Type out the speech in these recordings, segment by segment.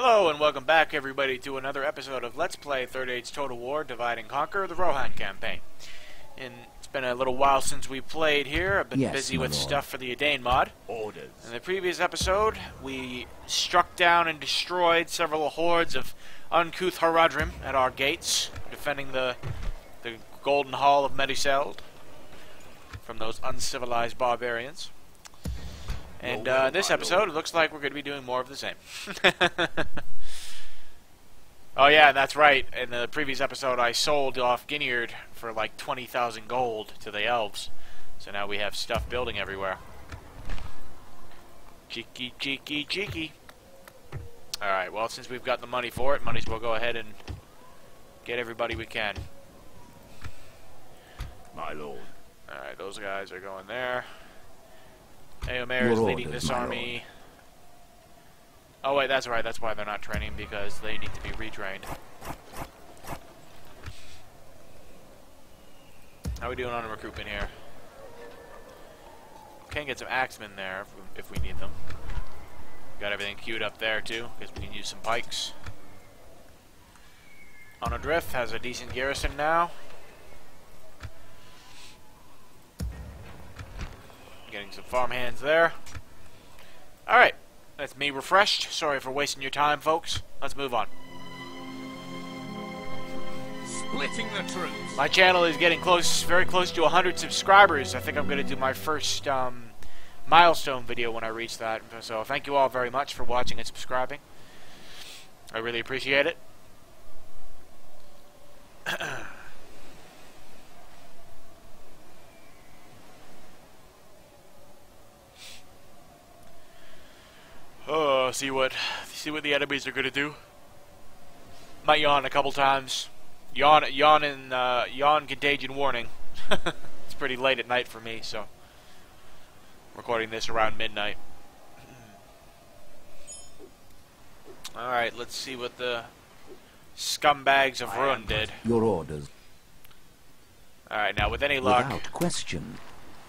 Hello and welcome back everybody to another episode of Let's Play Third Age Total War Divide and Conquer the Rohan campaign. And it's been a little while since we played here. I've been Yes, busy with lord. stuff for the Edain mod. Orders. In the previous episode, we struck down and destroyed several hordes of uncouth Haradrim at our gates, defending the the Golden Hall of Meduseld from those uncivilized barbarians. And uh, this episode, it looks like we're going to be doing more of the same. oh yeah, that's right. In the previous episode, I sold off Gineard for like 20,000 gold to the elves. So now we have stuff building everywhere. Cheeky, cheeky, cheeky. Alright, well, since we've got the money for it, might as well go ahead and get everybody we can. My lord. Alright, those guys are going there. Your is leading this my army. Oh wait, that's right, that's why they're not training, because they need to be retrained. How are we doing on recruitment here? Can get some axemen there if we, if we need them. Got everything queued up there too, because we can use some pikes. On a drift has a decent garrison now. Getting some farmhands there. Alright, that's me refreshed. Sorry for wasting your time, folks. Let's move on. Splitting the troops. My channel is getting close, very close to 100 subscribers. I think I'm going to do my first um, milestone video when I reach that. So thank you all very much for watching and subscribing. I really appreciate it. See what see what the enemies are gonna do. Might yawn a couple times. Yawn, yawn, and uh, yawn contagion warning. it's pretty late at night for me, so recording this around midnight. All right, let's see what the scumbags of Rhun did. Your orders. All right, now with any luck, Without question.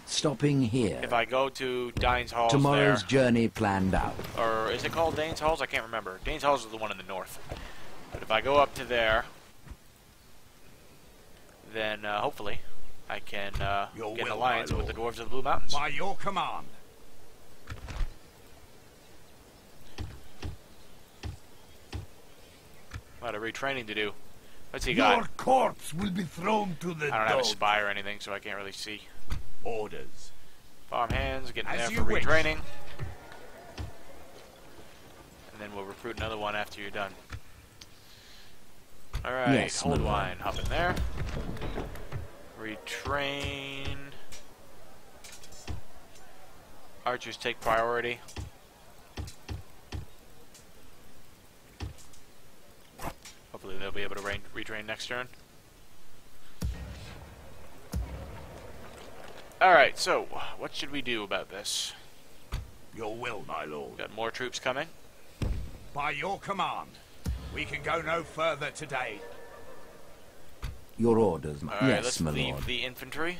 Stopping here. if I go to Dane's Halls Tomorrow's there, journey planned out. or is it called Dane's Halls? I can't remember. Dane's Halls is the one in the north. But if I go up to there, then uh, hopefully I can uh, get an alliance with the. Dwarves of the Blue Mountains. By your command. A lot of retraining to do. What's he Your got? corpse will be thrown to the I don't have a spy or anything, so I can't really see. Orders. Farm hands, getting As there for wish. retraining. And then we'll recruit another one after you're done. Alright, Yes, hold lord. wine, hop in there. Retrain. Archers take priority. Hopefully they'll be able to retrain next turn. Alright, so, what should we do about this? Your will, my lord. Got more troops coming? By your command. We can go no further today. Your orders. my Alright, yes, let's my leave lord. the infantry.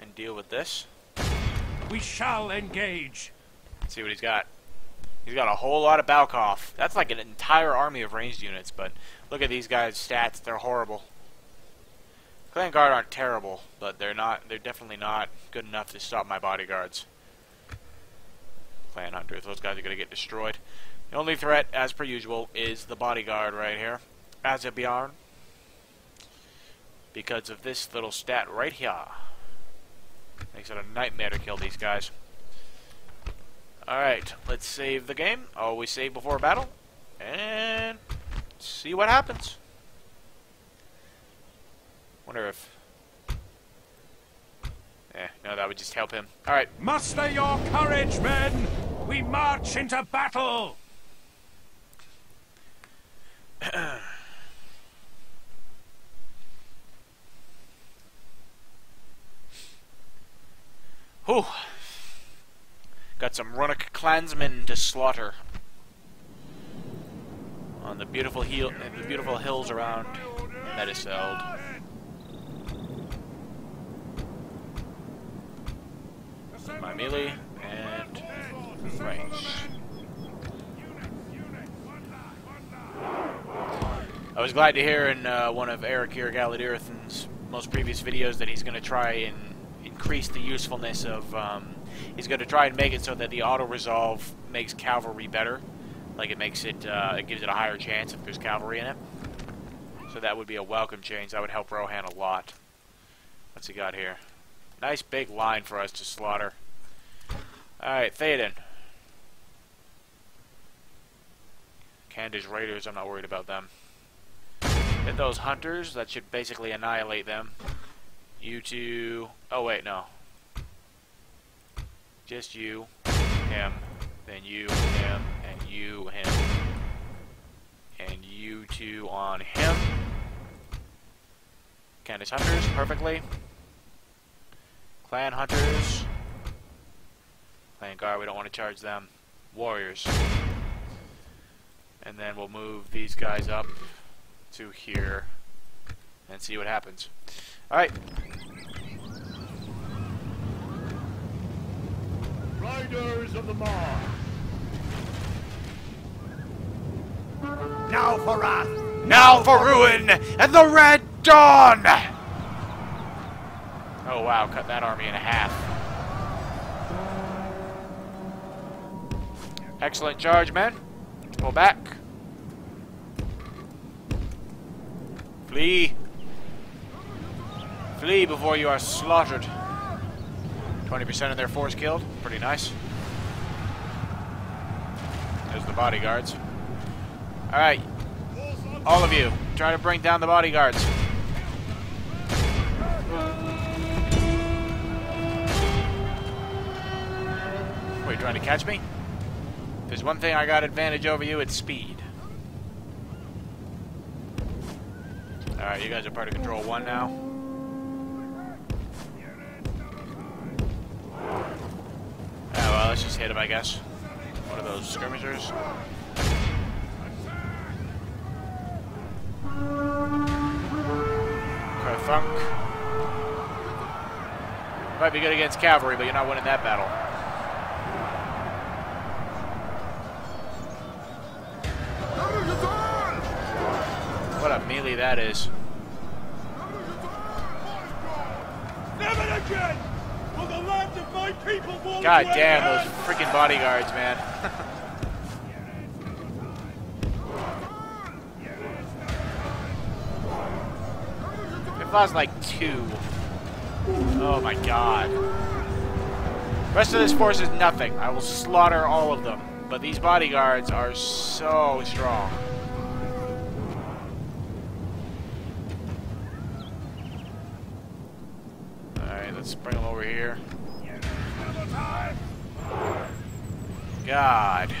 And deal with this. We shall engage. See what he's got. He's got a whole lot of Balchoth. That's like an entire army of ranged units, but look at these guys' stats. They're horrible. Clan Guard aren't terrible, but they're not they're definitely not good enough to stop my bodyguards. Clan Hunters, those guys are gonna get destroyed. The only threat, as per usual, is the bodyguard right here. Azabjarn. Because of this little stat right here. Makes it a nightmare to kill these guys. Alright, let's save the game. Oh, Always save before battle. And see what happens. Wonder if... Eh, no, that would just help him. Alright, Muster your courage, men. We march into battle. whew. Got some Runic clansmen to slaughter. On the beautiful heel, the beautiful hills around Meduseld. My melee and range. I was glad to hear in uh, one of Eric here Galadirthan's most previous videos that he's going to try and increase the usefulness of. Um, he's going to try and make it so that the auto resolve makes cavalry better, like it makes it. Uh, it gives it a higher chance if there's cavalry in it. So that would be a welcome change. That would help Rohan a lot. What's he got here? Nice big line for us to slaughter. Alright, Theoden. Canda's Raiders, I'm not worried about them. Hit those hunters, that should basically annihilate them. You two... Oh wait, no. Just you, him, then you, him, and you, him. And you two on him. Candace Hunters, perfectly. Clan Hunters. Clan Guard, we don't want to charge them. Warriors. And then we'll move these guys up to here and see what happens. Alright. Riders of the Mark. Now for wrath. Now for ruin and the Red Dawn! Oh wow, cut that army in half. Excellent charge, men. Pull back. Flee. Flee before you are slaughtered. 20% of their force killed. Pretty nice. There's the bodyguards. Alright. All of you, try to bring down the bodyguards. Trying to catch me? If there's one thing I got advantage over you, it's speed. Alright, you guys are part of Control 1 now. Oh, well, let's just hit him, I guess. One of those, skirmishers? Funk. Might be good against cavalry, but you're not winning that battle. What a melee that is. Never again will the land of my people walk God damn, those freaking bodyguards, man. We've lost like two. Oh my god. Rest of this force is nothing. I will slaughter all of them. But these bodyguards are so strong. Alright, let's bring them over here. God.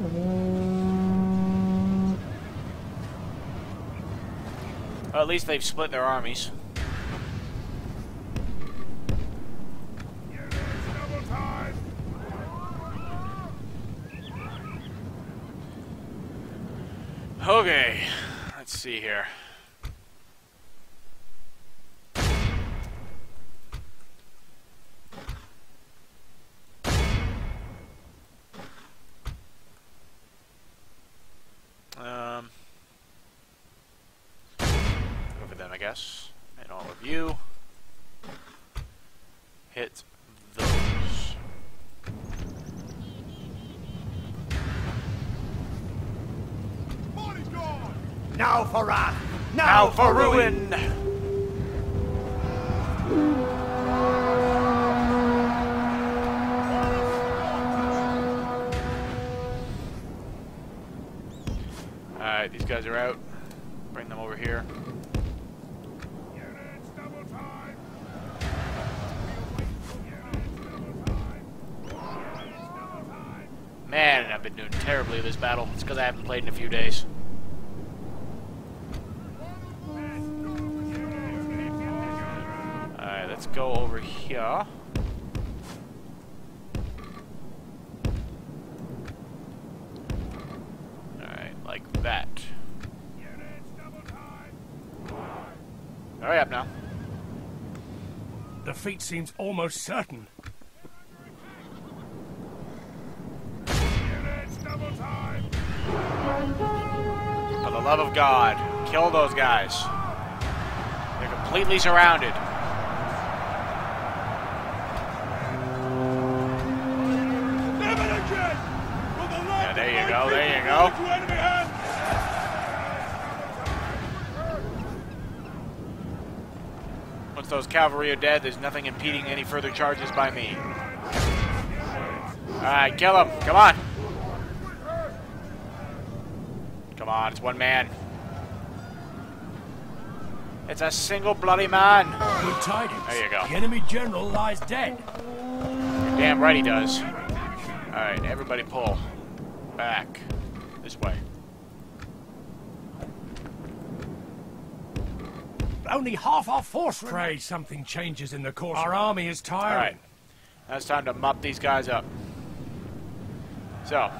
Well, at least they've split their armies. Alright, these guys are out. Bring them over here. Man, I've been doing terribly this battle. It's because I haven't played in a few days. Alright, let's go over here. defeat seems almost certain. For the love of God, kill those guys. They're completely surrounded. Cavalry are dead, there's nothing impeding any further charges by me. Alright, kill him. Come on. Come on, it's one man. It's a single bloody man. Good tidings. There you go. The enemy general lies dead. You're damn right he does. Alright, everybody pull. Back. This way. Only half our force. Pray something changes in the course. Our army is tired. Alright. Now it's time to mop these guys up. So.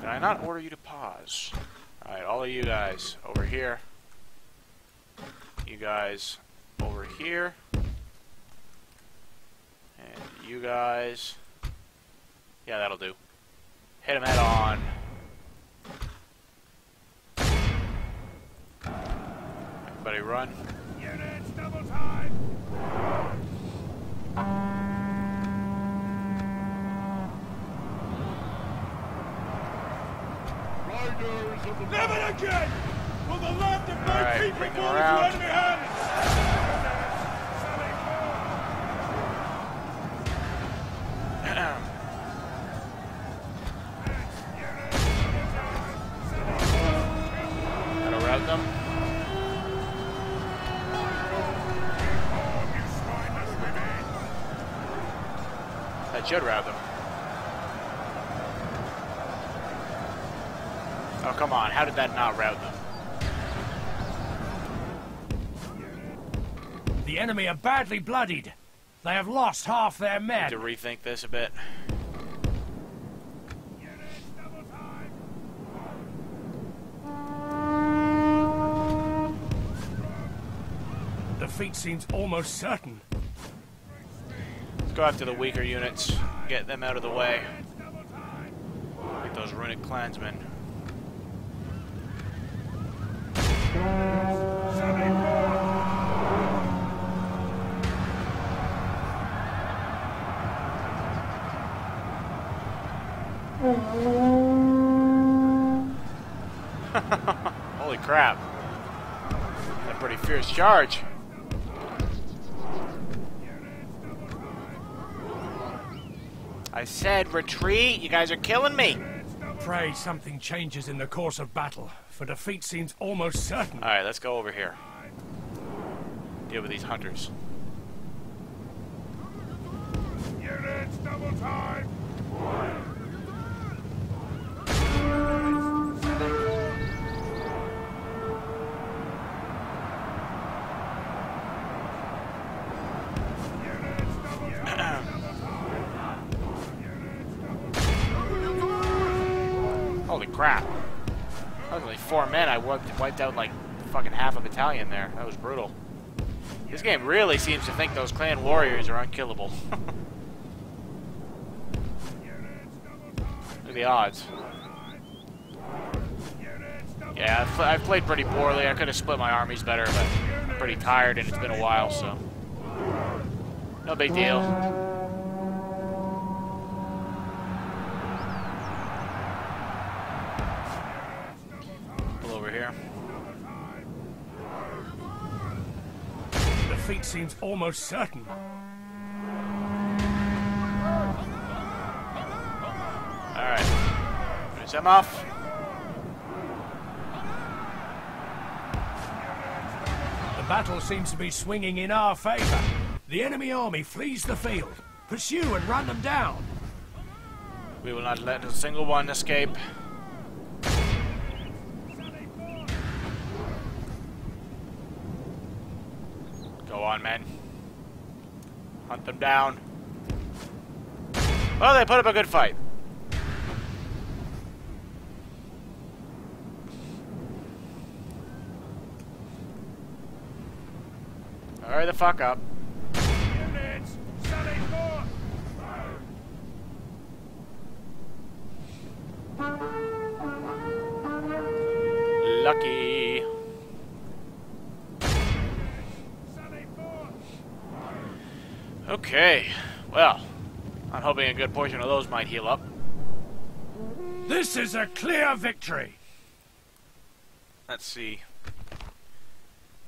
Did I not order you to pause? Alright, all of you guys over here. You guys over here. And you guys. Yeah, that'll do. Hit him head on. Everybody run. Units, double time! Never again! Will the land of my Alright, people fall around. into enemy hands? did that not route them? The enemy are badly bloodied. They have lost half their men. To rethink this a bit. Defeat seems almost certain. Let's go after the weaker units. Get them out of the way. Like those runic clansmen. Crap. That's a pretty fierce charge. I said retreat. You guys are killing me. Pray something changes in the course of battle, for defeat seems almost certain. All right, let's go over here. Deal with these hunters. Units, double time! Four men. I wiped, wiped out like fucking half a battalion there. That was brutal. This game really seems to think those clan warriors are unkillable. Look at the odds. Yeah, I've, I've played pretty poorly. I could have split my armies better, but I'm pretty tired and it's been a while, so. No big deal. Pull over here. Defeat seems almost certain. Alright. Finish them off. The battle seems to be swinging in our favor. The enemy army flees the field. Pursue and run them down. We will not let a single one escape. Go on, men. Hunt them down. Well, they put up a good fight. Hurry the fuck up. Units, lucky. Okay, well, I'm hoping a good portion of those might heal up. This is a clear victory. Let's see.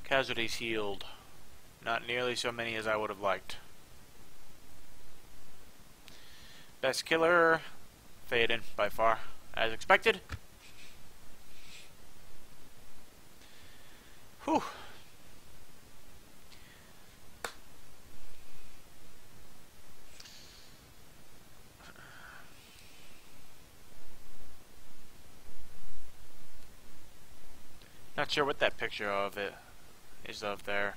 Casualties healed. Not nearly so many as I would have liked. Best killer, Theoden, by far, as expected. Whew. Not sure what that picture of it is of there.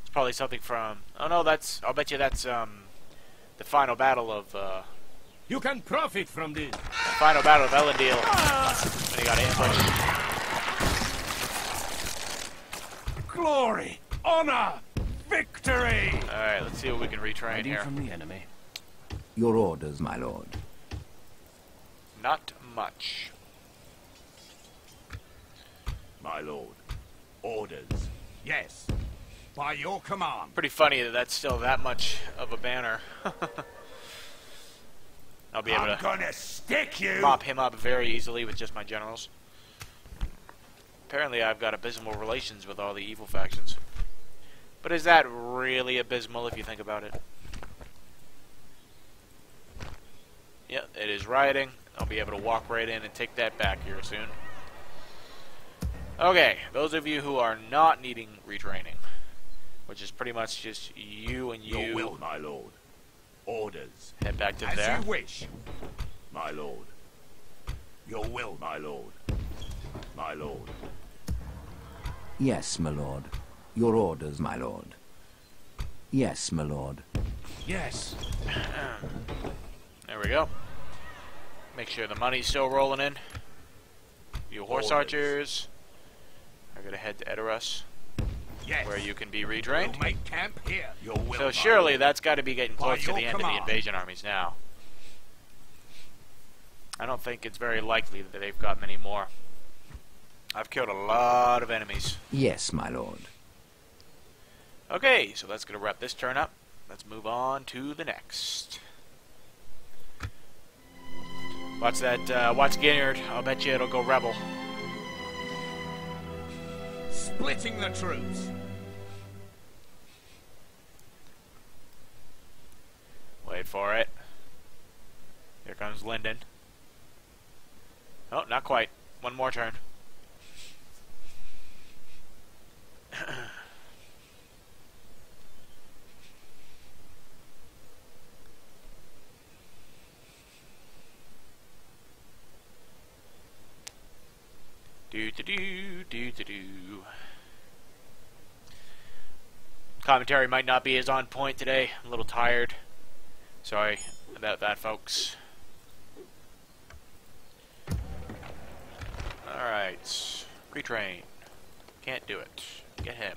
It's probably something from. Oh no, that's. I'll bet you that's um, the final battle of uh, You can profit from this. the final battle of Elendil when he got ambushed. Glory, honor, victory. All right, let's see what we can retrain Hiding here. from the enemy. Your orders, my lord. Not much. My lord. Orders. Yes. By your command. Pretty funny that that's still that much of a banner. I'll be able I'm to gonna stick you. mop him up very easily with just my generals. Apparently, I've got abysmal relations with all the evil factions. But is that really abysmal if you think about it? Yep, it is rioting. I'll be able to walk right in and take that back here soon. Okay, those of you who are not needing retraining, which is pretty much just you and you, Your will, my lord. Orders. head back to As there. you wish. My lord. Your will, my lord. My lord. Yes, my lord. Your orders, my lord. Yes, my lord. Yes. There we go. Make sure the money's still rolling in. You horse Orders. archers are gonna head to Edoras, Yes. where you can be We'll retrained. make camp here. Your will, So surely that's got to be getting close to your the end of the invasion armies now. I don't think it's very likely that they've got many more. I've killed a lot of enemies. Yes, my lord. Okay, so that's gonna wrap this turn up. Let's move on to the next. Watch that, uh, watch Ginnard. I'll bet you it'll go rebel. Splitting the troops. Wait for it. Here comes Lindon. Oh, not quite. One more turn. do do do do do do. Commentary might not be as on point today. I'm a little tired. Sorry about that, folks. Alright. Retrain. Can't do it. Get him.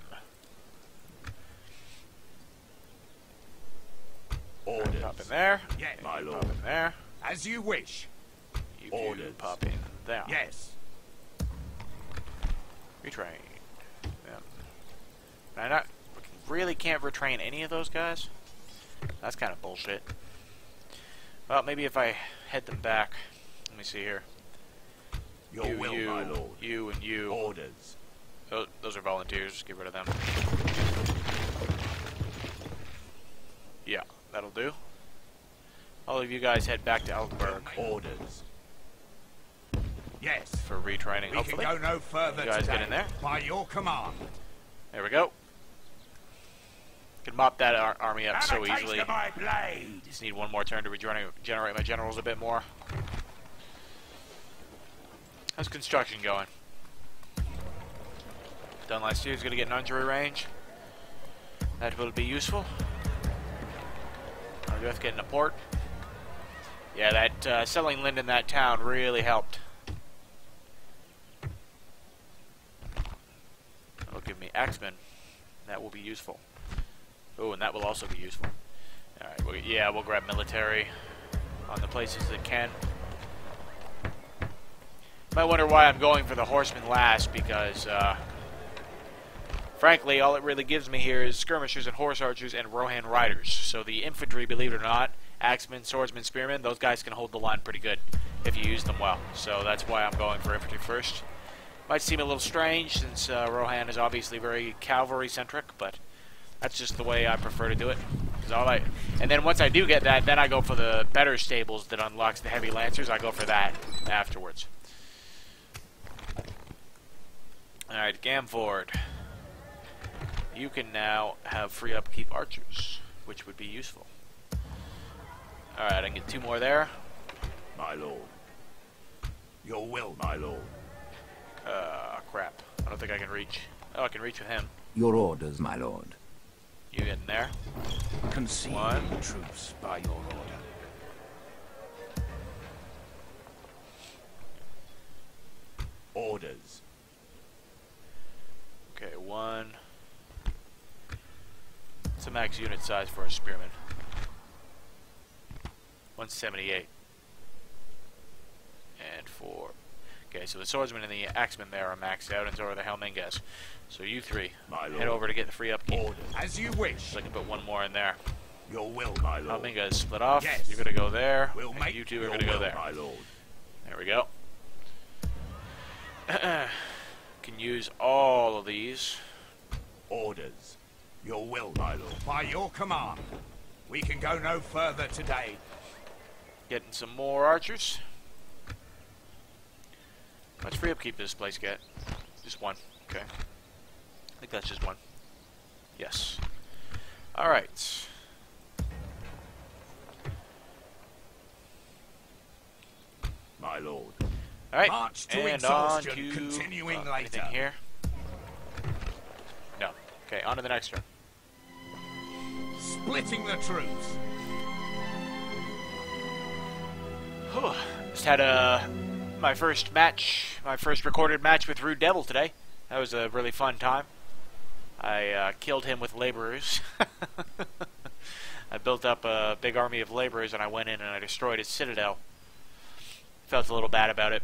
Orders. Pop in there. Yes, my lord. Pop in there. As you wish. You Orders. pop in there. Yes. Retrain. Yep. I not really can't retrain any of those guys. That's kind of bullshit. Well, maybe if I head them back. Let me see here. Your you, will, you, my lord. you, and you. Orders. Those, those are volunteers. Just get rid of them. Yeah, that'll do. All of you guys head back to Altenburg Orders. Yes. for retraining, We hopefully. can go no further You guys today. get in there? By your command. There we go. Can mop that ar- army up Have so easily. my blade. Just need one more turn to regenerate my generals a bit more. How's construction going? Done last year He's going to get an archery range. That will be useful. Are just getting a port. Yeah, that uh, selling Lindon that town really helped. That'll give me Axemen. That will be useful. Oh, and that will also be useful. Alright, well, yeah, we'll grab military on the places that can. Might wonder why I'm going for the horsemen last, because, uh, frankly, all it really gives me here is skirmishers and horse archers and Rohan riders. So the infantry, believe it or not, axemen, swordsmen, spearmen, those guys can hold the line pretty good if you use them well. So that's why I'm going for infantry first. Might seem a little strange since uh, Rohan is obviously very cavalry centric, but that's just the way I prefer to do it. 'Cause all I, and then once I do get that, then I go for the better stables that unlocks the heavy lancers. I go for that afterwards. Alright, Gamford. You can now have free upkeep archers, which would be useful. Alright, I can get two more there. My lord. Your will, my lord. Uh, crap. I don't think I can reach. Oh, I can reach with him. Your orders, my lord. You get in there. Concede One. the truce by your order. Orders. Okay, one. It's the max unit size for a spearman? 178. And four. Okay, so the swordsman and the axeman there are maxed out, and so are the Helmingas. So you three, My head lord. over to get the free upkeep. Orders. As you wish. So I can put one more in there. Your will, my lord. Helminga is split off. Yes. You're gonna go there. We'll and make you two are gonna go there. my lord. There we go. can use all of these. Orders. Your will, my lord. By your command. We can go no further today. Getting some more archers. Much free upkeep does this place get? Just one. Okay. I think that's just one. Yes. Alright. My lord. Alright. March to and exhaustion, on to continuing uh, anything here. No. Okay, on to the next turn. Splitting the. Whew. Just had a my first match, my first recorded match with Rude Devil today. That was a really fun time. I uh, killed him with laborers. I built up a big army of laborers and I went in and I destroyed his citadel. Felt a little bad about it,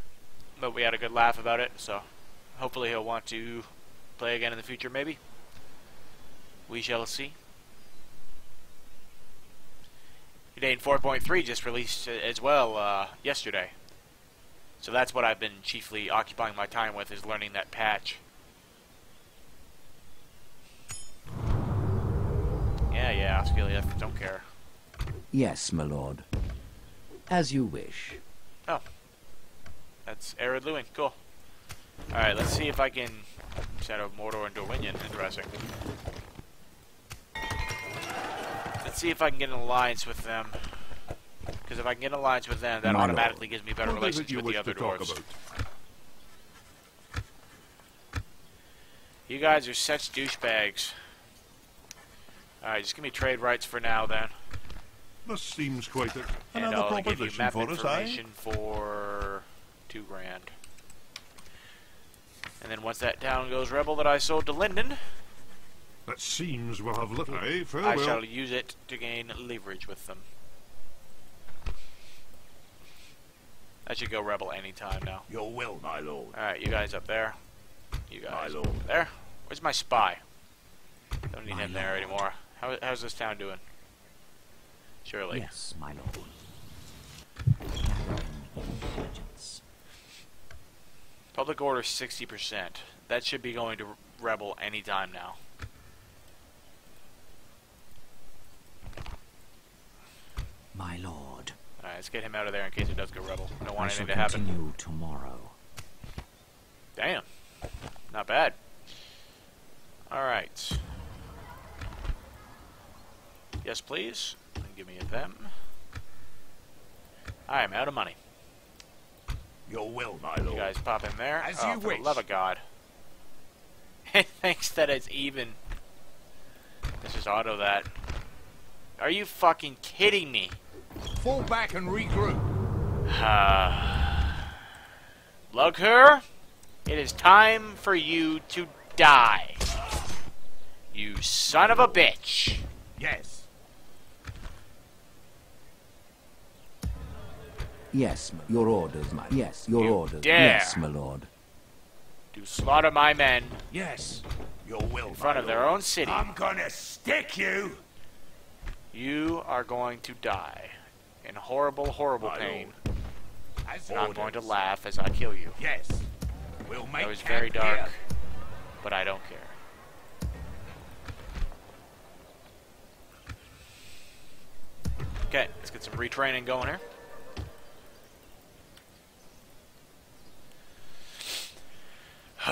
but we had a good laugh about it, so hopefully he'll want to play again in the future, maybe. We shall see. Edain 4.3 just released as well uh, yesterday. So that's what I've been chiefly occupying my time with is learning that patch. Yeah, yeah, Osculia, don't care. Yes, my lord. As you wish. Oh. That's Ered Luin, cool. Alright, let's see if I can Shadow of Mordor and Dorwinion, interesting. Let's see if I can get an alliance with them. Because if I can get an alliance with them, that My lord. automatically gives me better What is relations with the other to dwarves. about? You guys are such douchebags. Alright, just give me trade rights for now then. This seems quite a, And another I'll give you proposition map for us, eh? information for two grand. And then once that town goes rebel that I sold to Lindon, That seems we'll have little, eh? I Farewell. shall use it to gain leverage with them. I should go rebel anytime now. Your will, my lord. Alright, you guys up there. You guys My over lord. there. Where's my spy? Don't need My him there anymore. How, how's this town doing? Surely. Yes, my lord. Public order 60%. That should be going to rebel anytime now. My lord. Alright, let's get him out of there in case it does go rebel. I Don't want shall anything to happen. continue tomorrow. Damn. Not bad. Alright. Yes, please. Give me a them. I am out of money. Your will, my lord. You guys pop in there. As oh, you for wish. the love of God. Thanks that it's even. Let's just auto that. Are you fucking kidding me? Fall back and regroup. Uh, Lughur, it is time for you to die. You son of a bitch. Yes. Yes, your orders, my... Yes, your You orders. dare. Yes, my lord. To slaughter my men Yes. Your will, in front of their own city. I'm gonna stick you. You are going to die in horrible, horrible pain. And I'm going to laugh as I kill you. Yes. We'll make That was very dark, here. but I don't care. Okay, let's get some retraining going here.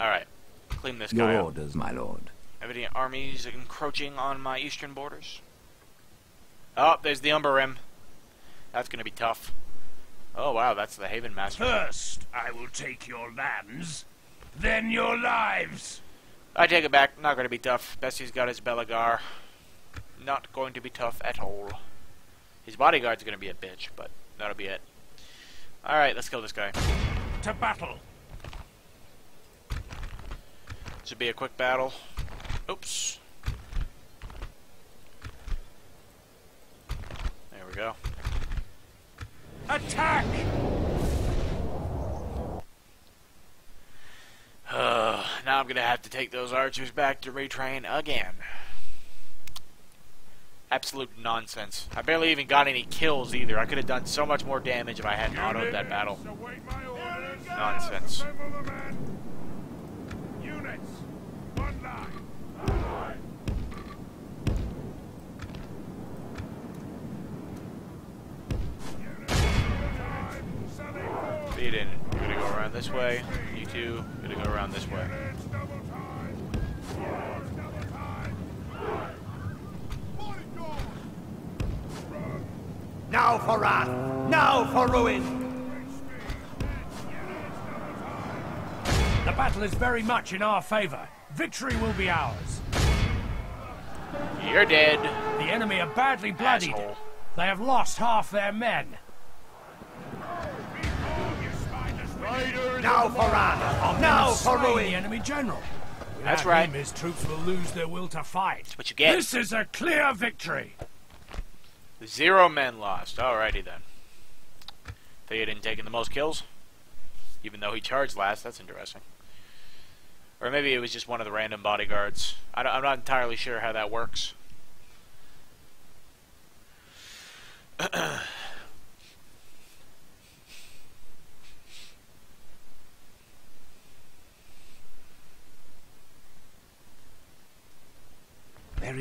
Alright, clean this Your guy up. orders, my lord. Have any armies encroaching on my eastern borders? Oh, there's the Umber Rim. That's gonna be tough. Oh wow, that's the Haven Master. First, I will take your lands, then your lives. I take it back. Not going to be tough. Bessie's got his Belagar. Not going to be tough at all. His bodyguard's going to be a bitch, but that'll be it. Alright, let's kill this guy. To battle. Should be a quick battle. Oops. There we go. Attack! Uh, now I'm going to have to take those archers back to retrain again. Absolute nonsense. I barely even got any kills either. I could have done so much more damage if I hadn't autoed that battle. Nonsense. Units. One line. In. You're gonna go around this way. You two, gonna go around this way. Now for wrath! Now for ruin! The battle is very much in our favor. Victory will be ours. You're dead. The enemy are badly bloodied. Asshole. They have lost half their men. Now for wrath! Now for Slain the enemy general. That's Without right. him, his troops will lose their will to fight. That's what you get. This is a clear victory. Zero men lost. Alrighty then. Theoden taking the most kills, even though he charged last. That's interesting. Or maybe it was just one of the random bodyguards. I am not entirely sure how that works.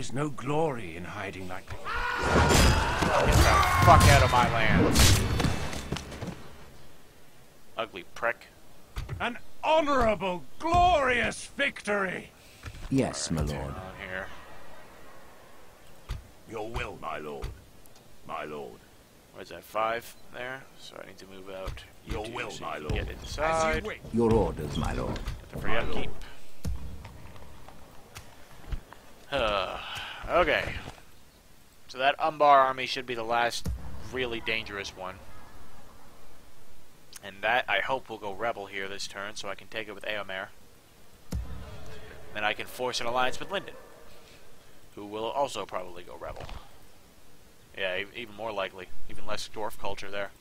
is no glory in hiding like this. Get the fuck out of my land. Ugly prick. An honorable, glorious victory. Yes, my lord. on here? Your will, my lord. My lord. Where's that five there? So I need to move out. Your will, so my lord. Get inside. Your orders, my lord. The free upkeep. Uh, okay. So that Umbar army should be the last really dangerous one. And that, I hope, will go rebel here this turn, so I can take it with Eomer. Then I can force an alliance with Lindon, who will also probably go rebel. Yeah, even more likely. Even less dwarf culture there.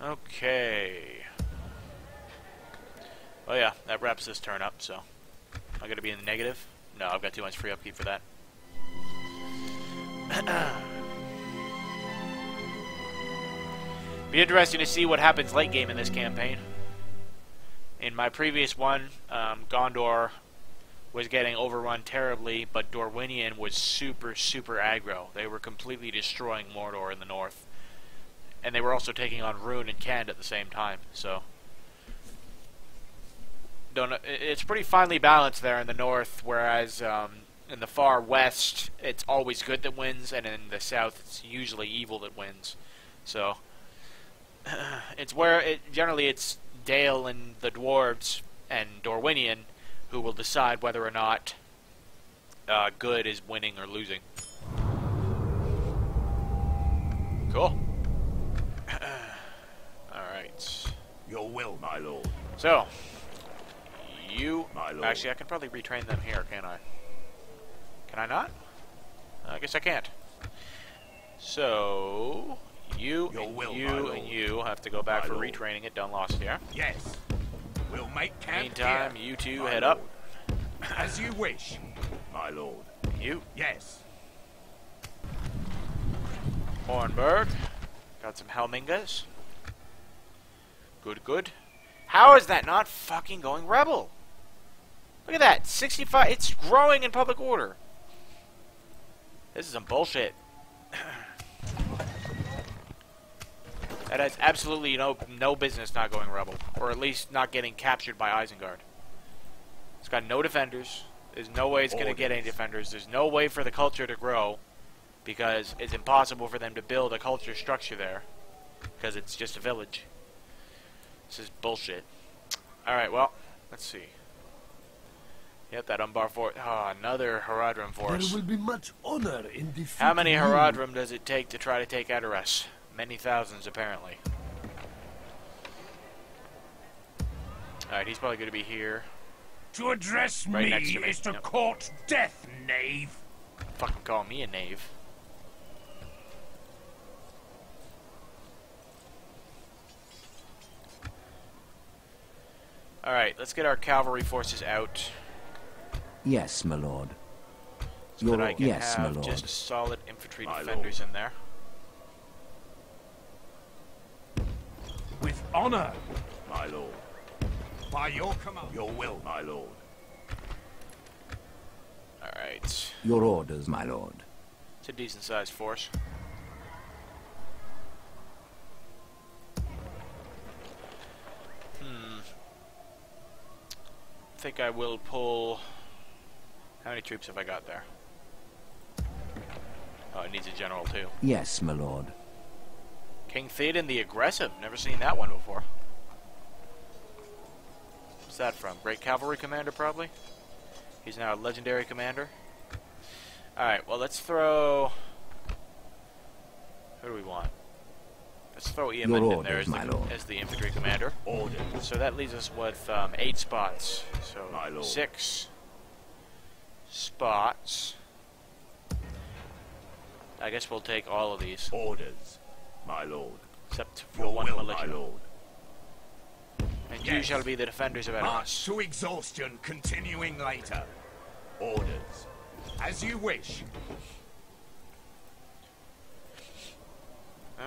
Okay. Oh yeah, that wraps this turn up, so. I'm gonna be in the negative? No, I've got too much free upkeep for that. Be interesting to see what happens late game in this campaign. In my previous one, um, Gondor was getting overrun terribly, but Dorwinion was super, super aggro. They were completely destroying Mordor in the north. And they were also taking on Rhun and Khand at the same time, so don't know. It's pretty finely balanced there in the north, whereas um, in the far west, it's always good that wins, and in the south, it's usually evil that wins. So it's where it generally it's Dale and the dwarves and Dorwinion who will decide whether or not uh, good is winning or losing. Cool. All right. Your will, my lord. So, you. Actually, I can probably retrain them here, can't I? Can I not? I guess I can't. So you, Your and will, you, and you have to go back My for lord. retraining at Dunlost here. Yes. We'll make camp Meantime, here. you two My head lord. up. As you wish. My lord. You, Yes. Hornburg. Got some Helmingas. Good, good. How is that not fucking going rebel? Look at that. 65. It's growing in public order. This is some bullshit. that has absolutely no no business not going rebel. Or at least not getting captured by Isengard. It's got no defenders. There's no way it's going to get any defenders. There's no way for the culture to grow because it's impossible for them to build a culture structure there because it's just a village. This is bullshit. Alright, well, let's see. Yep, that Umbar Fort. Oh, another Haradrim force. There will be much honor in defeating How many. Haradrim does it take to try to take Edoras? Many thousands, apparently. Alright, he's probably going to be here. To address Right me to me, is to yep. court death, knave. Fucking call me a knave. Alright, let's get our cavalry forces out Yes, my lord. so Your that I can yes, my lord. just solid infantry My defenders in there. With honor. My lord. By your command. Your will, my lord. Alright. Your orders, my lord. It's a decent sized force. Hmm. I think I will pull. How many troops have I got there? Oh, it needs a general too. Yes, my lord. King Theoden the Aggressive. Never seen that one before. What's that from? Great Cavalry Commander, probably? He's now a legendary commander. Alright, well, let's throw. Who do we want? Let's throw Ian Your in there orders, as my the, lord. as the infantry commander. Orders. So that leaves us with um, eight spots. So My lord. six spots. I guess we'll take all of these, Orders. My lord. except for Your one will, militia. my lord. And you shall be the defenders of March Edoras. to exhaustion, continuing later. Orders. As you wish.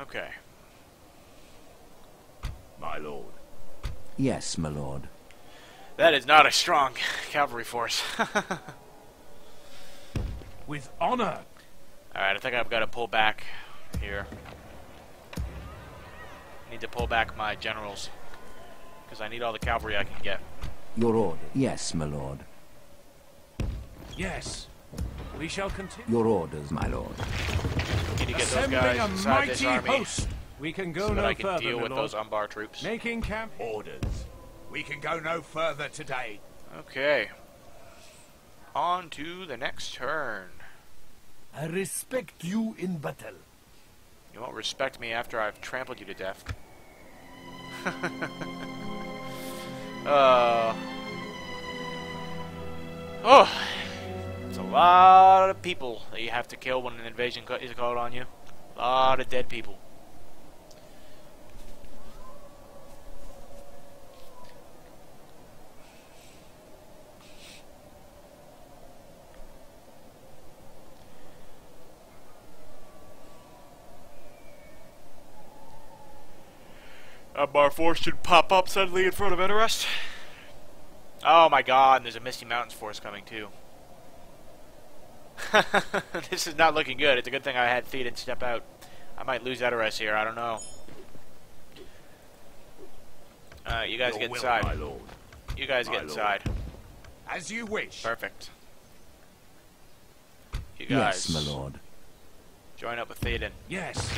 Okay. My lord. Yes, my lord. That is not a strong cavalry force. With honor. Alright, I think I've got to pull back here. Need to pull back my generals. Because I need all the cavalry I can get. Your order. Yes, my lord. Yes. We shall continue. Your orders, my lord. Need to get those Assembling guys a inside this mighty army host. We can go so that no I can further, deal with lord. those Umbar troops. Making camp. Orders. We can go no further today. Okay. On to the next turn. I respect you in battle. You won't respect me after I've trampled you to death. uh. Oh. It's a lot of people that you have to kill when an invasion is called on you. A lot of dead people. Bar force should pop up suddenly in front of Interest. Oh my god, and there's a Misty Mountains force coming too. this is not looking good. It's a good thing I had Theoden step out. I might lose Edoras here, I don't know. Uh, you guys Your get will, inside. my lord. You guys my get lord. inside. As you wish. Perfect. You guys Yes, my lord. join up with Theoden. Yes.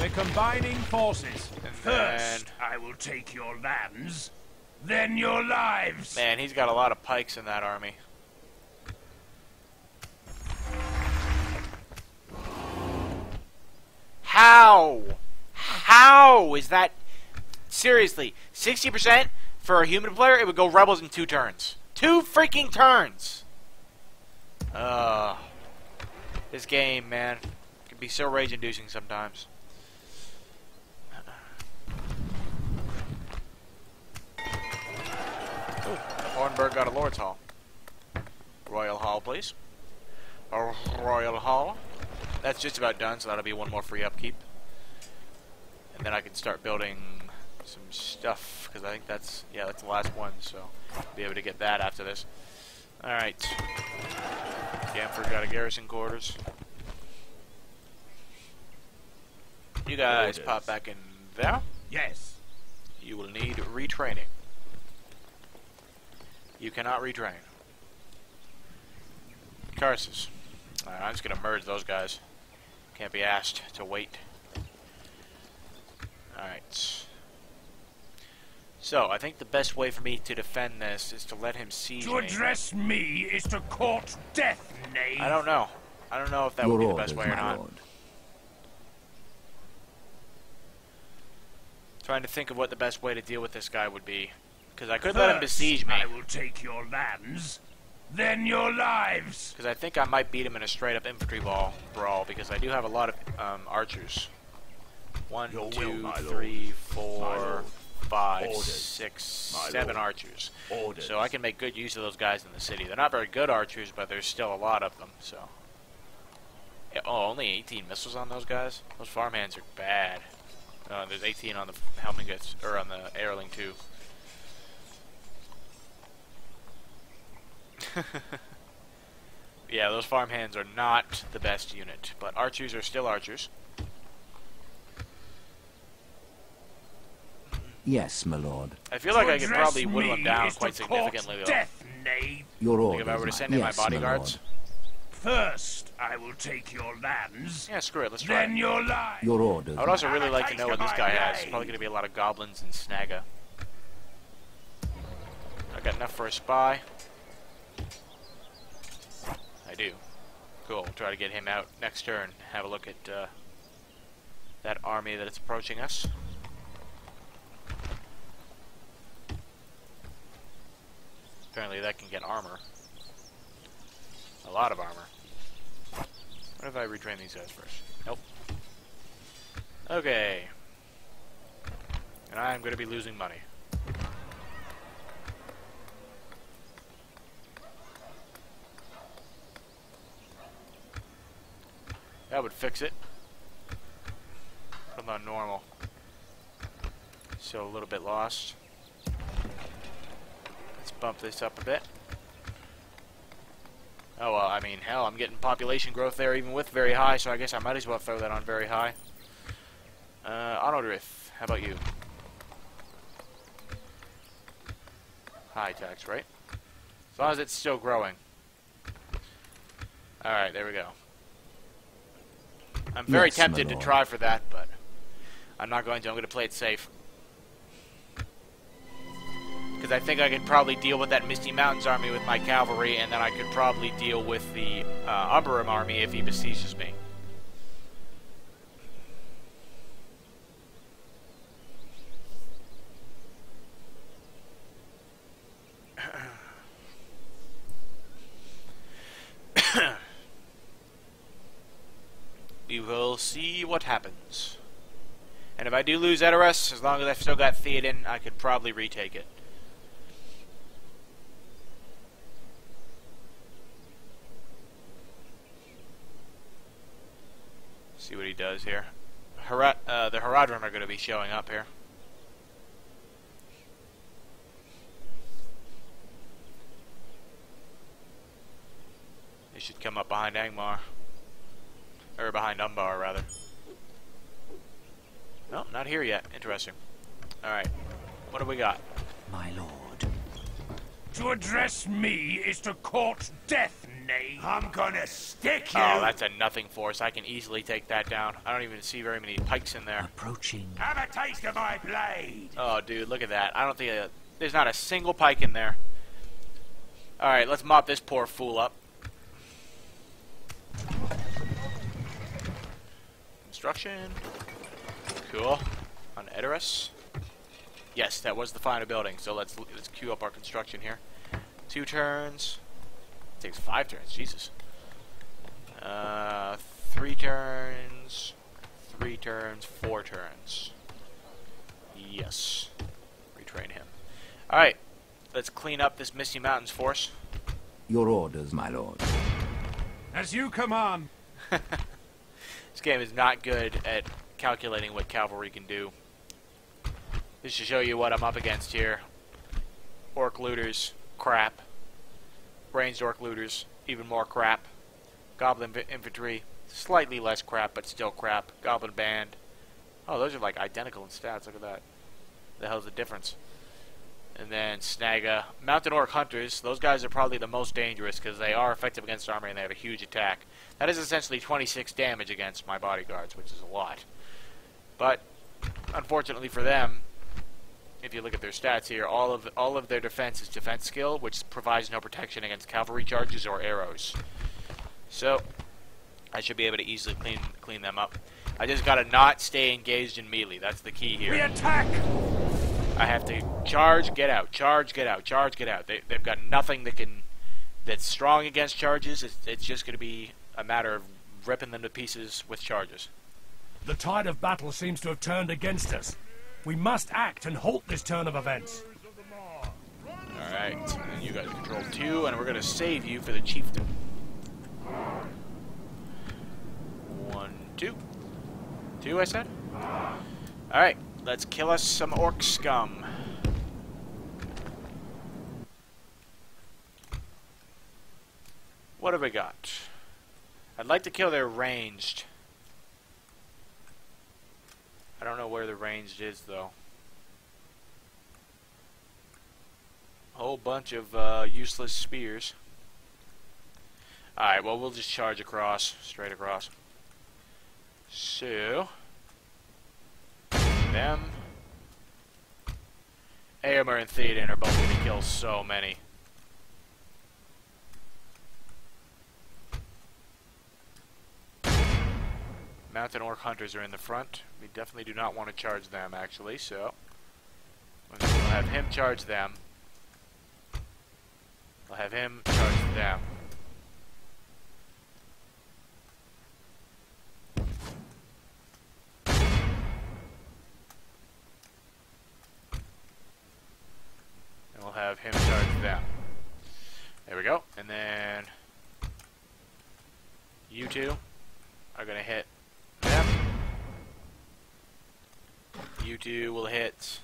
We're combining forces. And First, then- I will take your lands, then your lives. Man, he's got a lot of pikes in that army. How? How is that? Seriously, 60% for a human player, it would go rebels in two turns. Two freaking turns! Uh, This game, man, can be so rage-inducing sometimes. Ooh, Hornburg got a Lord's Hall. Royal Hall, please. A Royal Hall. That's just about done, so that'll be one more free upkeep. And then I can start building some stuff, because I think that's, yeah, that's the last one, so I'll be able to get that after this. Alright. Gamford got a garrison quarters. You guys pop back in there. Yes. You will need retraining. You cannot retrain. Curses. Alright, I'm just gonna merge those guys. Can't be asked to wait. Alright. So, I think the best way for me to defend this is to let him siege To address me is to court death, knave. I don't know. I don't know if that Your would be the orders, best way or my not. lord. Trying to think of what the best way to deal with this guy would be. Because I could let him besiege me. I will take your lands, then your lives. Because I think I might beat him in a straight up infantry ball brawl because I do have a lot of um, archers. One, Your two, my lord. three, My four, five, Orders. six, My seven lord. archers. So I can make good use of those guys in the city. They're not very good archers, but there's still a lot of them. So. Oh, only 18 missiles on those guys. Those farmhands are bad. Uh, there's 18 on the Helmingas or on the Airling too. yeah, those farmhands are not the best unit, but archers are still archers. Yes, my lord. I feel like To I could probably whittle them down quite significantly though. Death, knave. Your Like orders, if I were to my- send in yes, my bodyguards. lord. First, I will take your lands, Yeah, screw it. Let's try. then it. your lives. Your orders. I would also really like to know what this guy has. blade. Probably going to be a lot of goblins and Snaga. I got enough for a spy. I do. Cool. Try to get him out next turn. Have a look at uh, that army that is approaching us. Apparently that can get armor. A lot of armor. What if I retrain these guys first? Nope. Okay. And I'm going to be losing money. That would fix it. Them on normal. So a little bit lost. Let's bump this up a bit. Oh well, I mean, hell, I'm getting population growth there even with very high, so I guess I might as well throw that on very high. Uh, Onodrith, how about you? High tax, right? As long as it's still growing. Alright, there we go. I'm very Yes, tempted to try for that, but I'm not going to. I'm going to play it safe. Because I think I could probably deal with that Misty Mountains army with my cavalry, and then I could probably deal with the uh, Umberim army if he besieges me. we will see what happens. And if I do lose Edoras, as long as I've still got Theoden, I could probably retake it. See what he does here. Uh, the Haradrim are going to be showing up here. They should come up behind Angmar. Or behind Umbar, rather. No, not here yet. Interesting. Alright. What do we got? My lord. To address me is to court death, knave. I'm gonna stick you. Oh, that's a nothing force. I can easily take that down. I don't even see very many pikes in there. Approaching. Have a taste of my blade. Oh, dude, look at that. I don't think... Uh, there's not a single pike in there. Alright, let's mop this poor fool up. Construction. Cool. On Edoras. Yes, that was the final building. So let's let's queue up our construction here. Two turns. takes five turns. Jesus. Uh, three turns, three turns, four turns. Yes. Retrain him. Alright, let's clean up this Misty Mountains force. Your orders, my lord. As you command. This game is not good at calculating what cavalry can do. Just to show you what I'm up against here. Orc looters, crap. Ranged orc looters, even more crap. Goblin infantry, slightly less crap, but still crap. Goblin band. Oh, those are like identical in stats. Look at that. The hell's the difference? And then Snaga. Mountain Orc Hunters, those guys are probably the most dangerous because they are effective against armor and they have a huge attack. That is essentially 26 damage against my bodyguards, which is a lot. But, unfortunately for them, if you look at their stats here, all of all of their defense is defense skill, which provides no protection against cavalry charges or arrows. So, I should be able to easily clean clean them up. I just gotta not stay engaged in melee. That's the key here. We attack! I have to charge, get out, charge, get out, charge, get out. They, they've got nothing that can that's strong against charges. It's, it's just going to be a matter of ripping them to pieces with charges. The tide of battle seems to have turned against us. We must act and halt this turn of events. All right, and you guys control two, and we're going to save you for the chieftain. One, two, two. I said. All right, let's kill us some orc scum. What have we got? I'd like to kill their ranged. I don't know where the ranged is though. A whole bunch of uh, useless spears. Alright, well, we'll just charge across, straight across. So, them, Eomer and Theoden are both going to kill so many. Mountain Orc Hunters are in the front. We definitely do not want to charge them, actually, so... We'll have him charge them. I'll have him charge them. And we'll have him charge them. There we go. And then you two are gonna hit them. You two will hit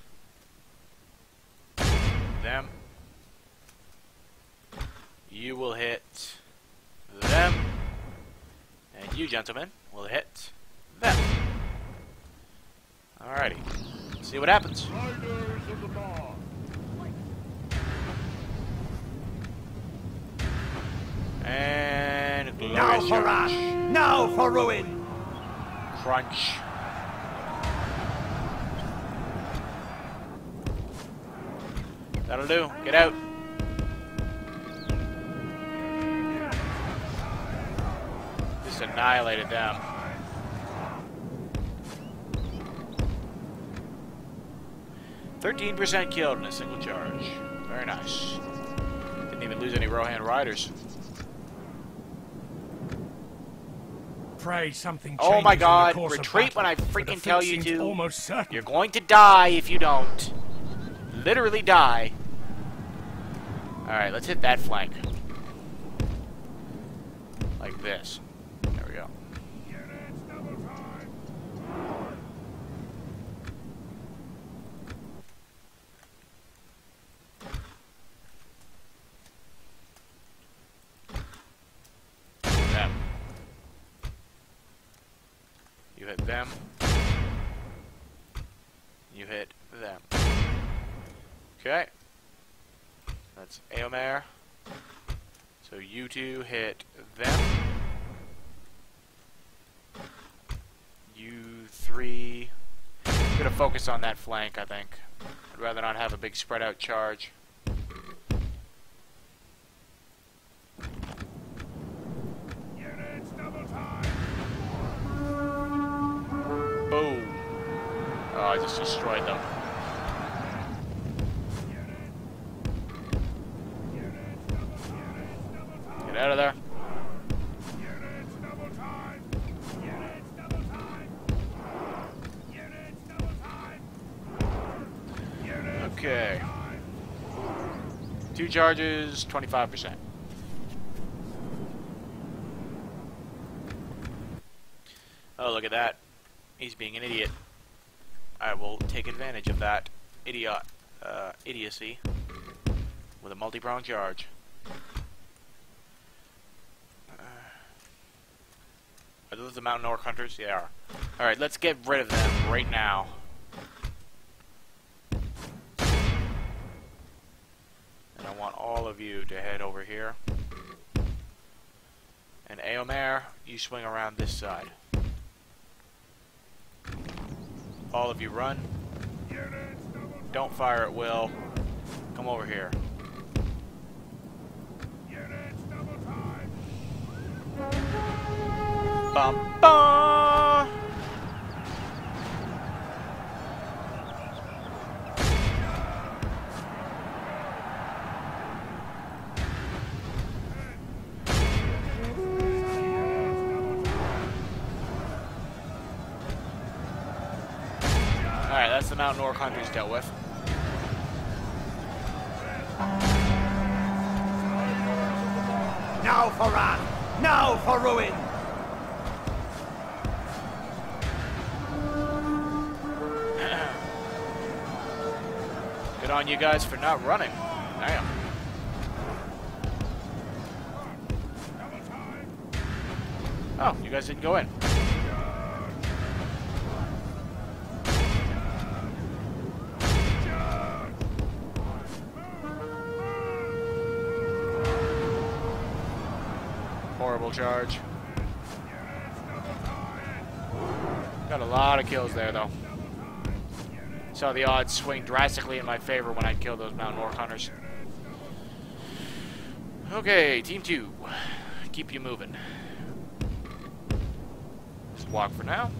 them. You will hit them. And you, gentlemen, will hit them. Alrighty. See what happens. Riders of the Dawn. And Now for rush. Now for ruin. Crunch. That'll do. Get out. Just annihilated them. Thirteen percent killed in a single charge. Very nice. Didn't even lose any Rohan riders. Pray something Oh my God, retreat when I freaking tell you to. Almost certain. You're going to die if you don't. Literally die. Alright, let's hit that flank. Like this. There we go. Them. You hit them. You hit them. Okay. That's Eomer. So you two hit them. You three. I'm gonna focus on that flank, I think. I'd rather not have a big spread out charge. Units double time. Boom. Oh, I just destroyed them. Get out of there. Units double time. Okay. Two charges, 25%. Oh, look at that. He's being an idiot. I will take advantage of that idiot uh, idiocy with a multi-pronged charge. Uh, are those the mountain orc hunters? Are. Alright, let's get rid of them right now. And I want all of you to head over here. And Eomer, you swing around this side. All of you run. Don't fire at will. Come over here. Bum bum. Alright, that's the Mountain Orc Hunters dealt with. Now for wrath! Now for ruin! Good on you guys for not running. Damn. Oh, you guys didn't go in. Horrible charge. Got a lot of kills there, though. Saw the odds swing drastically in my favor when I killed those Mountain Orc Hunters. Okay, Team 2. Keep you moving. Just walk for now.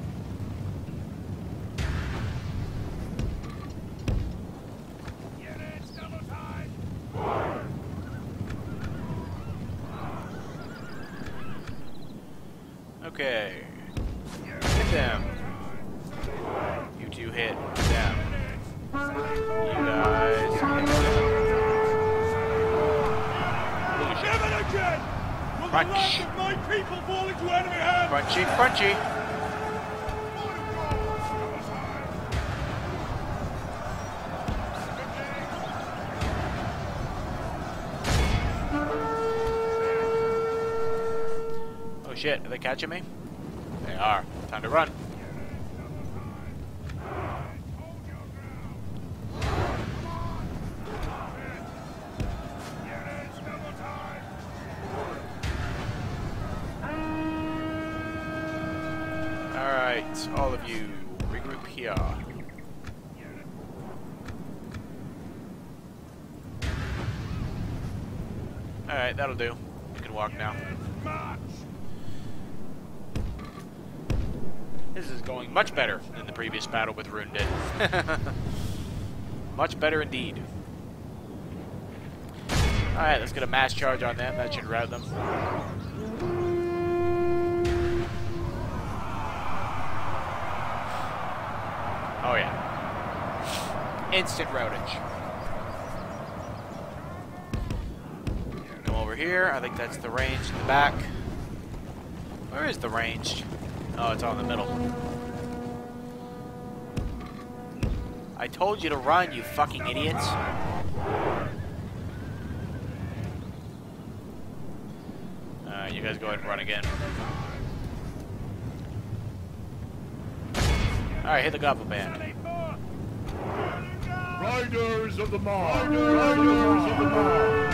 Alright, that'll do. You can walk now. This is going much better than the previous battle with Rhun did. much better indeed. Alright, let's get a mass charge on them. That should rout them. Oh yeah. Instant routage. Here. I think that's the range in the back. Where is the range? Oh, it's on the middle. I told you to run, you fucking idiots. Uh, you guys go ahead and run again. Alright, hit the Goblin Band. Riders of the Mark! Riders of the Mark!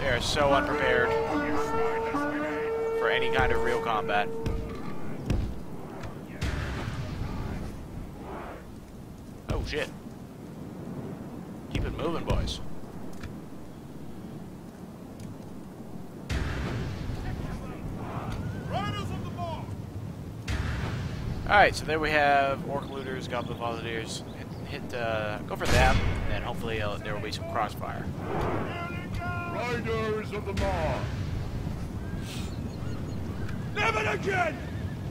They are so unprepared for any kind of real combat. Oh shit. Keep it moving, boys. Alright, so there we have Orc Looters, Goblin Volunteers, Hit, hit uh, go for them, and then hopefully uh, there will be some crossfire. Riders of the Mark. Never again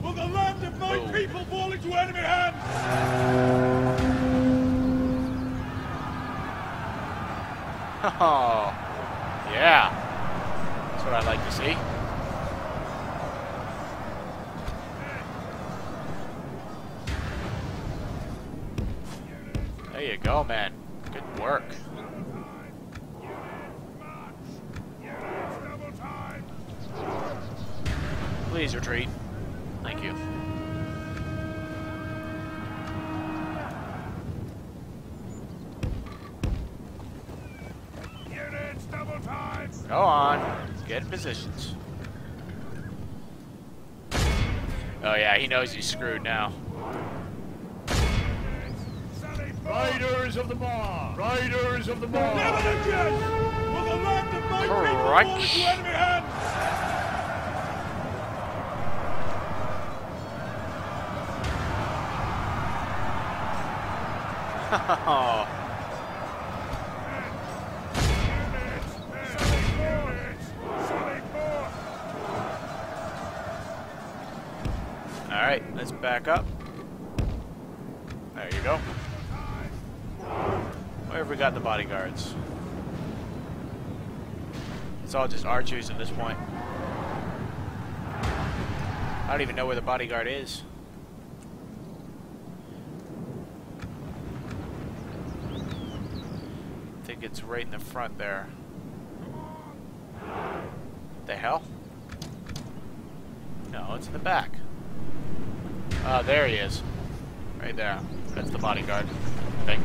will the land of my Oh. people fall into enemy hands! Oh, yeah. That's what I'd like to see. You go, man. Good work. Please retreat. Thank you. Go on. Get in positions. Oh yeah, he knows he's screwed now. Riders of the Mark. Riders of the Mark. Never again will the land of my people fall into enemy hands! Oh, Alright, let's back up. There you go. Where got the bodyguards? It's all just archers at this point. I don't even know where the bodyguard is. I think it's right in the front there. The hell? No, it's in the back. Oh, there he is. Right there. That's the bodyguard. I think.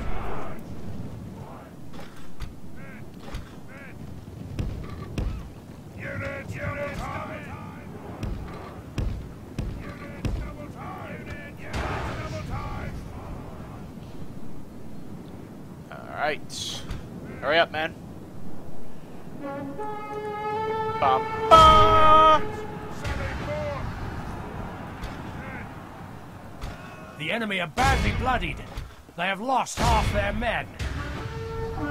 They have lost half their men. The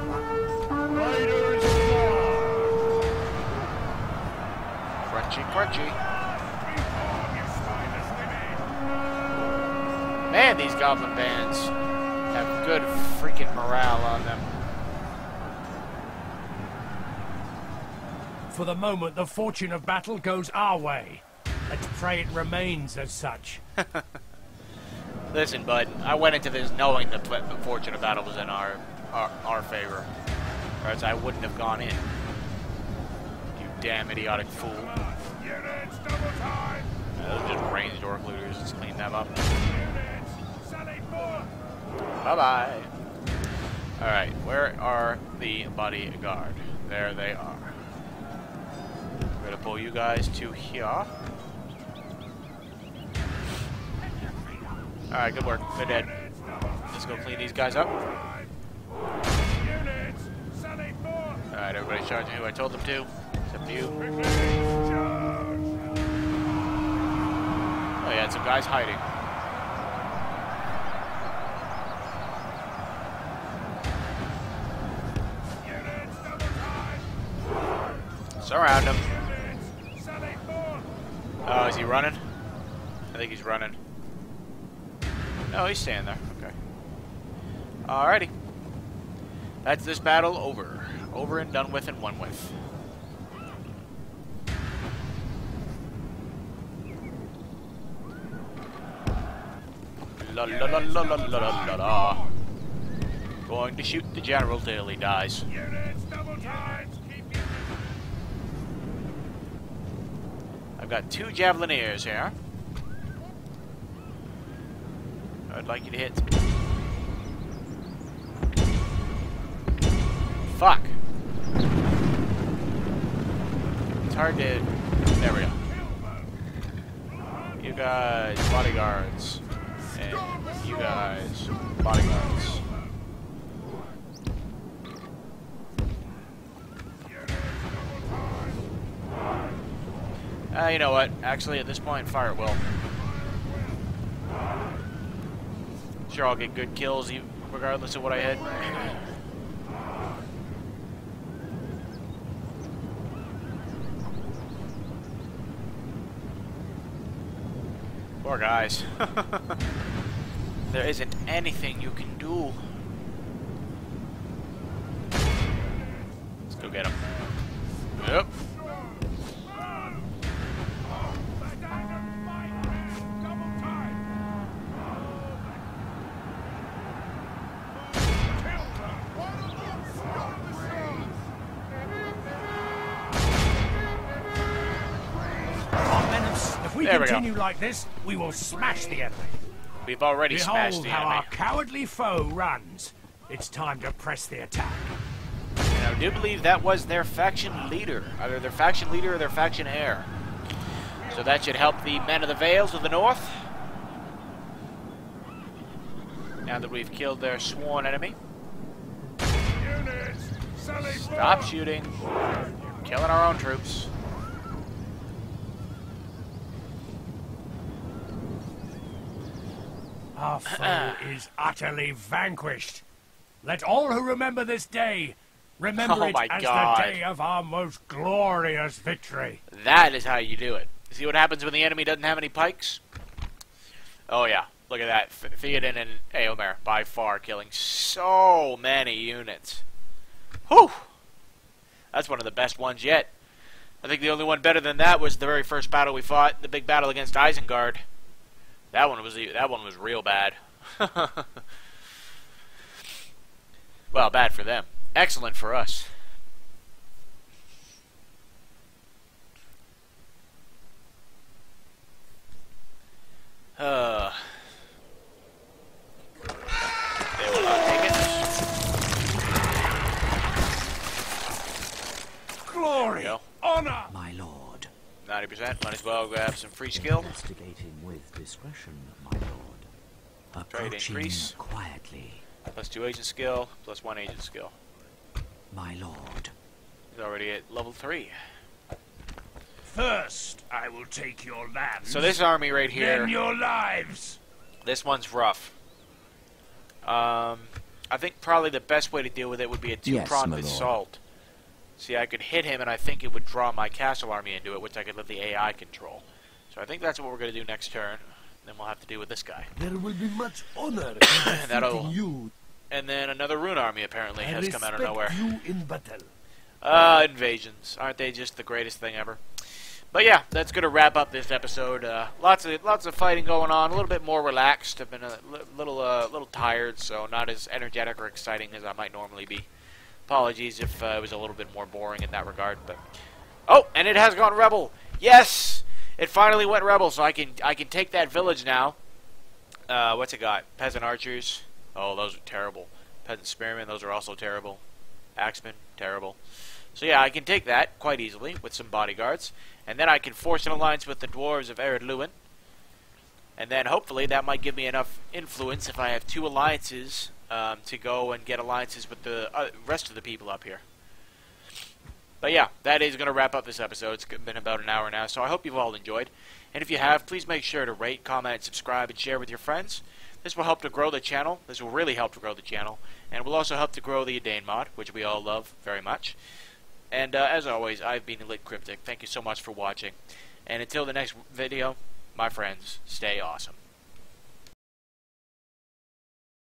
Crunchy, crunchy. Man, these goblin bands have good freaking morale on them. For the moment, the fortune of battle goes our way. Let's pray it remains as such. Listen, bud, I went into this knowing the, fortune of battle was in our, our our favor, or else I wouldn't have gone in. You damn idiotic fool. Units! Uh, those just ranged orc looters. Let's clean them up. Units sally forth! Bye bye. All right, where are the bodyguard? There they are. I'm gonna pull you guys to here. All right, good work. They're dead. Let's go clean these guys up. Alright, Units sally forth! right, everybody charging who I told them to, except you. Oh yeah, some guys hiding. Surround him. Oh, is he running? I think he's running. No, he's staying there. Okay. Alrighty. That's this battle over. Over and done with and won with. La la la la la la la la. Going to shoot the general till he dies. I've got two javelineers here. Like you to hit. Fuck. It's hard to. There we go. You guys, bodyguards. And you guys, bodyguards. Uh, you know what? Actually, at this point, fire at will. Sure, I'll get good kills, regardless of what I hit. Poor guys. there isn't anything you can do. Let's go get him. Yep. If we go. continue like this, we will smash the enemy. We've already smashed Behold the how enemy. our cowardly foe runs. It's time to press the attack. And I do believe that was their faction leader. Either their faction leader or their faction heir. So that should help the men of the Vales of the North. Now that we've killed their sworn enemy. Stop shooting. Killing our own troops. Our foe is utterly vanquished. Let all who remember this day remember Oh it as God. the day of our most glorious victory. That is how you do it. See what happens when the enemy doesn't have any pikes? Oh yeah, look at that. Theoden and Eomer by far killing so many units. Whew! That's one of the best ones yet. I think the only one better than that was the very first battle we fought, the big battle against Isengard. That one was e- that one was real bad. well, bad for them. Excellent for us. Uh, they will not take it. Glory, honor. My lord. 90%. Might as well grab some free skill. Investigating with discretion, my lord. Approaching increase. quietly, Plus 2 agent skill, plus 1 agent skill. my lord. He's already at level 3. First, I will take your lands. So this army right here, then your lives. this one's rough. Um, I think probably the best way to deal with it would be a Yes, two-pronged my lord. assault. See, I could hit him, and I think it would draw my castle army into it, which I could let the AI control. So I think that's what we're going to do next turn. Then we'll have to deal with this guy. There will be much honor in That'll- you. And then another Rhun army apparently I has come out of nowhere. you in battle. Uh, invasions. Aren't they just the greatest thing ever? But yeah, that's going to wrap up this episode. Uh, lots of lots of fighting going on. A little bit more relaxed. I've been a li- little uh, little tired, so not as energetic or exciting as I might normally be. Apologies if uh, it was a little bit more boring in that regard. But oh, and it has gone rebel. Yes, it finally went rebel. So I can I can take that village now. Uh, what's it got? Peasant archers. Oh, those are terrible. Peasant spearmen. Those are also terrible. Axemen. Terrible. So yeah, I can take that quite easily with some bodyguards, and then I can force an alliance with the dwarves of Ered Luin, and then hopefully that might give me enough influence if I have two alliances um, to go and get alliances with the uh, rest of the people up here. But yeah, that is going to wrap up this episode. It's been about an hour now, so I hope you've all enjoyed. And if you have, please make sure to rate, comment, subscribe, and share with your friends. This will help to grow the channel. This will really help to grow the channel. And will also help to grow the Edain mod, which we all love very much. And uh, as always, I've been Elite KryPtik. Thank you so much for watching. And until the next video, my friends, stay awesome.